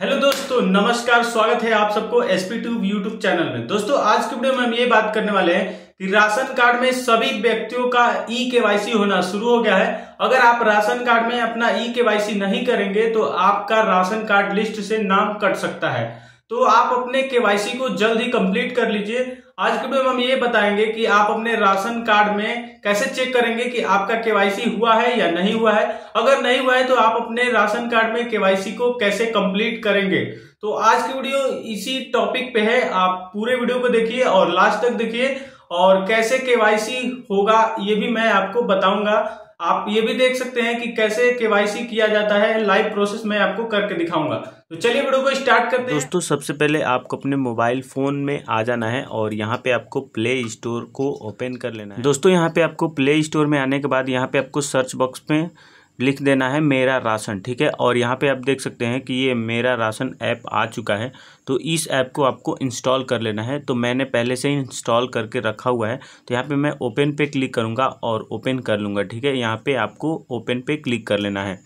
Hello दोस्तों, नमस्कार, स्वागत है आप सबको एसपी ट्यूब यूट्यूब चैनल में। दोस्तों, आज के वीडियो में हम ये बात करने वाले हैं कि राशन कार्ड में सभी व्यक्तियों का ई केवाईसी होना शुरू हो गया है। अगर आप राशन कार्ड में अपना ई केवाईसी नहीं करेंगे तो आपका राशन कार्ड लिस्ट से नाम कट सकता है। तो आप अपने केवाईसी को जल्द ही कंप्लीट कर लीजिए। आज के वीडियो में हम ये बताएँगे कि आप अपने राशन कार्ड में कैसे चेक करेंगे कि आपका केवाईसी हुआ है या नहीं हुआ है। अगर नहीं हुआ है तो आप अपने राशन कार्ड में केवाईसी को कैसे कंप्लीट करेंगे। तो आज की वीडियो इसी टॉपिक पे है। आप पूरे वीडियो को देखिए और लास्ट तक देखिए और कैसे केवाईसी होगा, ये भी मैं आपको बताऊँगा। आप ये भी देख सकते हैं कि कैसे केवाईसी किया जाता है लाइव प्रोसेस मैं आपको करके दिखाऊँगा। तो चलिए वीडियो को स्टार्ट करते हैं। दोस्तों सबसे पहले आपको अपने मोबाइल फ़ोन में आ जाना है और यहाँ पे आपको प्ले स्टोर को ओपन कर लेना है। दोस्तों यहाँ पे आपको प्ले स्टोर में आने के बाद यहाँ पे आपको सर्च बॉक्स में लिख देना है मेरा राशन, ठीक है? और यहाँ पे आप देख सकते हैं कि ये मेरा राशन ऐप आ चुका है तो इस ऐप को आपको इंस्टॉल कर लेना है। तो मैंने पहले से ही इंस्टॉल करके रखा हुआ है तो यहाँ पे मैं ओपन पे क्लिक करूँगा और ओपन कर लूँगा, ठीक है? यहाँ पे आपको ओपन पे क्लिक कर लेना है।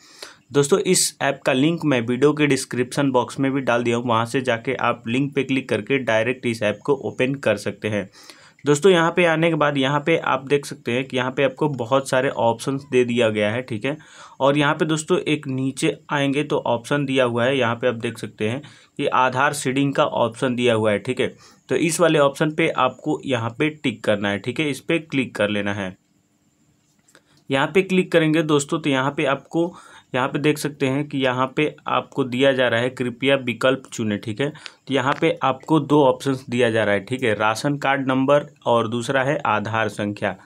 दोस्तों, इस ऐप का लिंक मैं वीडियो के डिस्क्रिप्शन बॉक्स में भी डाल दिया हूँ, वहाँ से जाके आप लिंक पे क्लिक करके डायरेक्ट इस ऐप को ओपन कर सकते हैं। दोस्तों, यहाँ पे आने के बाद यहाँ पे आप देख सकते हैं कि यहाँ पे आपको बहुत सारे ऑप्शंस दे दिया गया है, ठीक है? और यहाँ पे दोस्तों, एक नीचे आएँगे तो ऑप्शन दिया हुआ है। यहाँ पे आप देख सकते हैं कि आधार सीडिंग का ऑप्शन दिया हुआ है, ठीक है? तो इस वाले ऑप्शन पे आपको यहाँ पे टिक करना है, ठीक है? इस पर क्लिक कर लेना है। यहाँ पे क्लिक करेंगे दोस्तों तो यहाँ पे आपको यहाँ पे देख सकते हैं कि यहाँ पे आपको दिया जा रहा है कृपया विकल्प चुने, ठीक है? तो यहाँ पे आपको दो ऑप्शंस दिया जा रहा है, ठीक है? राशन कार्ड नंबर और दूसरा है आधार संख्या।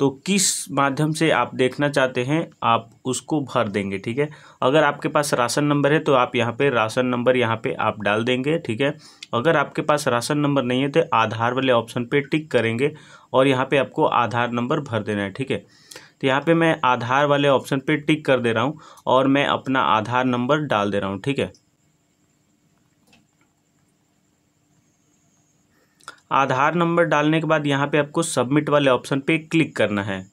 तो किस माध्यम से आप देखना चाहते हैं, आप उसको भर देंगे, ठीक है? अगर आपके पास राशन नंबर है तो आप यहाँ पे राशन नंबर यहाँ पे आप डाल देंगे, ठीक है? अगर आपके पास राशन नंबर नहीं है तो आधार वाले ऑप्शन पे टिक करेंगे और यहाँ पे आपको आधार नंबर भर देना है, ठीक है? तो यहाँ पे मैं आधार वाले ऑप्शन पे टिक कर दे रहा हूँ और मैं अपना आधार नंबर डाल दे रहा हूँ, ठीक है? आधार नंबर डालने के बाद यहाँ पे आपको सबमिट वाले ऑप्शन पे क्लिक करना है।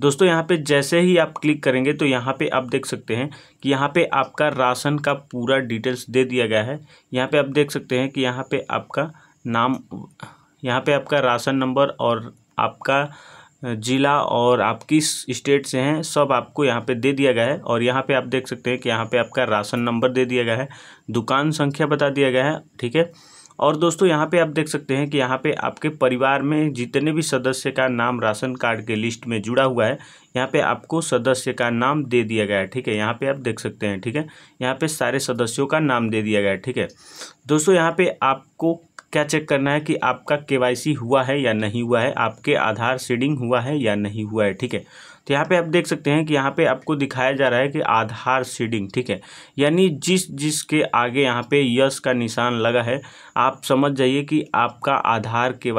दोस्तों, यहाँ पे जैसे ही आप क्लिक करेंगे तो यहाँ पे आप देख सकते हैं कि यहाँ पे आपका राशन का पूरा डिटेल्स दे दिया गया है। यहाँ पे आप देख सकते हैं कि यहाँ पे आपका नाम, यहाँ पे आपका राशन नंबर और आपका ज़िला और आप किस स्टेट से हैं, सब आपको यहाँ पे दे दिया गया है। और यहाँ पे आप देख सकते हैं कि यहाँ पे आपका राशन नंबर दे दिया गया है, दुकान संख्या बता दिया गया है, ठीक है? और दोस्तों, यहाँ पे आप देख सकते हैं कि यहाँ पे आपके परिवार में जितने भी सदस्य का नाम राशन कार्ड के लिस्ट में जुड़ा हुआ है, यहाँ पे आपको सदस्य का नाम दे दिया गया है, ठीक है? यहाँ पे आप देख सकते हैं, ठीक है? यहाँ पे सारे सदस्यों का नाम दे दिया गया है, ठीक है? दोस्तों, यहाँ पे आपको क्या चेक करना है कि आपका के हुआ है या नहीं हुआ है? आपके आधार सीडिंग हुआ है या नहीं हुआ है? ठीक है। तो यहाँ पे आप देख सकते हैं कि यहाँ पे आपको दिखाया जा रहा है कि आधार सीडिंग, ठीक है? यानी जिस, जिसके आगे यहाँ पे यस का निशान लगा है, आप समझ जाइए कि आपका आधार के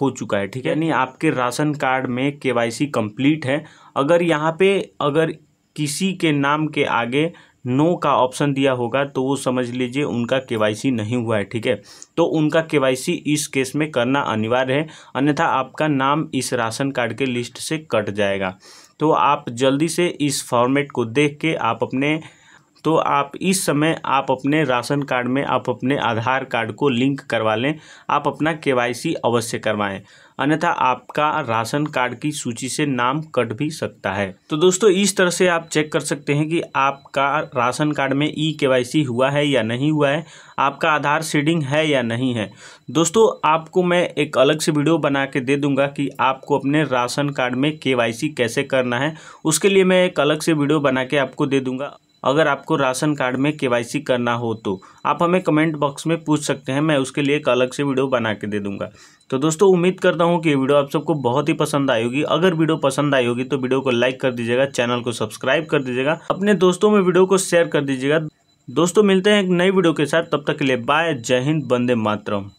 हो चुका है, ठीक है? यानी आपके राशन कार्ड में के कंप्लीट है। अगर यहाँ पे, अगर किसी के नाम के आगे नो का ऑप्शन दिया होगा तो वो समझ लीजिए उनका केवाईसी नहीं हुआ है, ठीक है? तो उनका केवाईसी इस केस में करना अनिवार्य है, अन्यथा आपका नाम इस राशन कार्ड के लिस्ट से कट जाएगा। तो आप जल्दी से इस फॉर्मेट को देख के आप अपने तो आप इस समय आप अपने राशन कार्ड में, आप अपने आधार कार्ड को लिंक करवा लें, आप अपना के अवश्य करवाएँ। अन्यथा आपका राशन कार्ड की सूची से नाम कट भी सकता है। तो दोस्तों, इस तरह से आप चेक कर सकते हैं कि आपका राशन कार्ड में ई के हुआ है या नहीं हुआ है, आपका आधार सीडिंग है या नहीं है। दोस्तों, आपको मैं एक अलग से वीडियो बना के दे दूँगा कि आपको अपने राशन कार्ड में के कैसे करना है। उसके लिए मैं एक अलग से वीडियो बना के आपको दे दूँगा। अगर आपको राशन कार्ड में के करना हो तो। आप हमें कमेंट बॉक्स में पूछ सकते हैं, मैं उसके लिए एक अलग से वीडियो बना के दे दूँगा। तो दोस्तों, उम्मीद करता हूँ कि ये वीडियो आप सबको बहुत ही पसंद आई होगी। अगर वीडियो पसंद आई होगी तो वीडियो को लाइक कर दीजिएगा, चैनल को सब्सक्राइब कर दीजिएगा, अपने दोस्तों में वीडियो को शेयर कर दीजिएगा। दोस्तों, मिलते हैं एक नई वीडियो के साथ, तब तक के लिए बाय, जय हिंद बंदे मातरम।